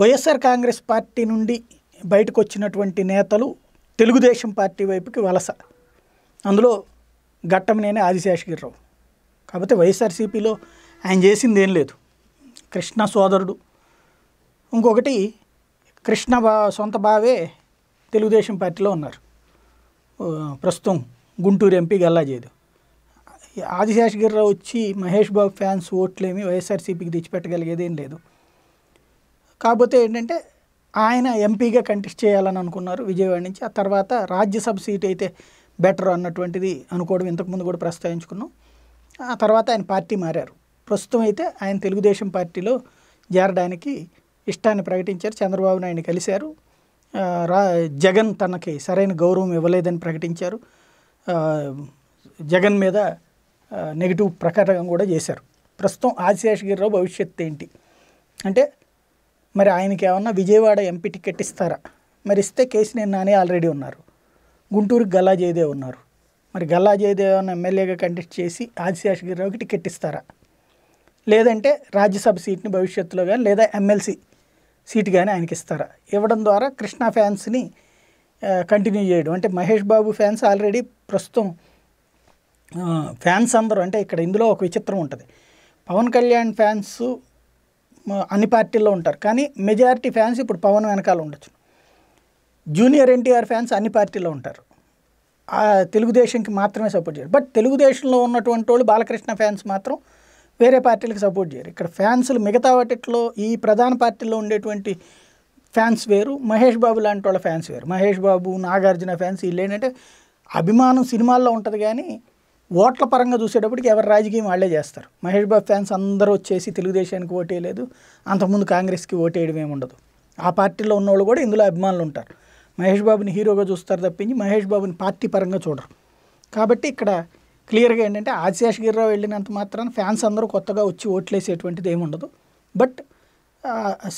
YSR Congress party నుండి బయటకు వచ్చినటువంటి నేతలు తెలుగుదేశం పార్టీ వైపుకి వలస. అందులో ఘట్టమనేని ఆదిశేషగిరిరావు కాకపోతే వైఎస్ఆర్సీపీలో ఆయన చేసింది ఏం లేదు. కృష్ణ సోదరుడు. ఇంకొకటి కృష్ణ బా సొంత బావే తెలుగుదేశం పార్టీలో ఉన్నారు. ప్రస్తుతం గుంటూరు ఎంపీ గల్లాజేదు. ఆదిశేషగిరిరావు వచ్చి మహేష్ బాబు ఫ్యాన్స్ ఓట్లేమి వైఎస్ఆర్సీపీకి తెచ్చిపెట్టగలిగేదేం లేదు. కాకపోతే ఏంటంటే ఆయన ఎంపీగా కంటెస్ట్ చేయాలని అనుకున్నారు విజయవాడ నుంచి. ఆ తర్వాత రాజ్యసభ సీట్ అయితే బెటర్ అన్నటువంటిది అనుకోవడం ఇంతకుముందు కూడా ప్రస్తావించుకున్నాం. ఆ తర్వాత ఆయన పార్టీ మారారు. ప్రస్తుతం అయితే ఆయన తెలుగుదేశం పార్టీలో చేరడానికి ఇష్టాన్ని ప్రకటించారు. చంద్రబాబు నాయుడిని కలిశారు. రా జగన్ తనకి సరైన గౌరవం ఇవ్వలేదని ప్రకటించారు. జగన్ మీద నెగిటివ్ ప్రకటన కూడా చేశారు. ప్రస్తుతం ఆదిశేషగిరిరావు భవిష్యత్తు ఏంటి? అంటే మరి ఆయనకి ఏమన్నా విజయవాడ ఎంపీ టికెట్ ఇస్తారా? మరి ఇస్తే కేసీనేని నాని ఆల్రెడీ ఉన్నారు. గుంటూరుకి గల్లా జయదేవ్ ఉన్నారు. మరి గల్లా జయదేవ్ అన్న ఎమ్మెల్యేగా కంటెస్ట్ చేసి ఆదిశేషగిరిరావుకి టికెట్ ఇస్తారా? లేదంటే రాజ్యసభ సీట్ని భవిష్యత్తులో కానీ లేదా ఎమ్మెల్సీ సీట్ కానీ ఆయనకి ఇస్తారా? ఇవ్వడం ద్వారా కృష్ణా ఫ్యాన్స్ని కంటిన్యూ చేయడం. అంటే మహేష్ బాబు ఫ్యాన్స్ ఆల్రెడీ ప్రస్తుతం ఫ్యాన్స్ అందరూ అంటే ఇక్కడ ఇందులో ఒక విచిత్రం ఉంటుంది. పవన్ కళ్యాణ్ ఫ్యాన్స్ అన్ని పార్టీల్లో ఉంటారు. కానీ మెజారిటీ ఫ్యాన్స్ ఇప్పుడు పవన్ వెనకాల ఉండొచ్చు. జూనియర్ ఎన్టీఆర్ ఫ్యాన్స్ అన్ని పార్టీల్లో ఉంటారు. తెలుగుదేశంకి మాత్రమే సపోర్ట్ చేయరు. బట్ తెలుగుదేశంలో ఉన్నటువంటి వాళ్ళు బాలకృష్ణ ఫ్యాన్స్ మాత్రం వేరే పార్టీలకు సపోర్ట్ చేయరు. ఇక్కడ ఫ్యాన్స్లు మిగతా వాటిలో ఈ ప్రధాన పార్టీల్లో ఉండేటువంటి ఫ్యాన్స్ వేరు మహేష్ బాబు లాంటి వాళ్ళ ఫ్యాన్స్ వేరు. మహేష్ బాబు నాగార్జున ఫ్యాన్స్ వీళ్ళు ఏంటంటే అభిమానం సినిమాల్లో ఉంటుంది కానీ ఓట్ల పరంగా చూసేటప్పటికి ఎవరి రాజకీయం వాళ్ళే చేస్తారు. మహేష్ బాబు ఫ్యాన్స్ అందరూ వచ్చేసి తెలుగుదేశానికి ఓటేయలేదు. అంతకుముందు కాంగ్రెస్కి ఓటేయడం ఏముండదు ఆ పార్టీలో ఉన్నవాళ్ళు కూడా ఇందులో అభిమానులు ఉంటారు. మహేష్ బాబుని హీరోగా చూస్తారు తప్పించి మహేష్ బాబుని పార్టీ పరంగా చూడరు. కాబట్టి ఇక్కడ క్లియర్గా ఏంటంటే ఆదిశేషగిరిరావు వెళ్ళినంత మాత్రాన ఫ్యాన్స్ అందరూ కొత్తగా వచ్చి ఓట్లేసేటువంటిది ఏముండదు బట్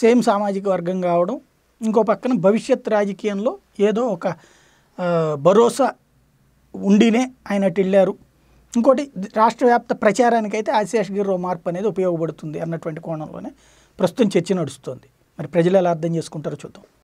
సేమ్ సామాజిక వర్గం కావడం ఇంకో పక్కన భవిష్యత్ రాజకీయంలో ఏదో ఒక భరోసా ఉండినే ఆయన వెళ్ళారు ఇంకోటి రాష్ట్ర వ్యాప్త ప్రచారానికైతే ఆదిశేషగిరిరావు మార్పు అనేది ఉపయోగపడుతుంది అన్నటువంటి కోణంలోనే ప్రస్తుతం చర్చ నడుస్తుంది. మరి ప్రజలు ఎలా అర్థం చేసుకుంటారో చూద్దాం.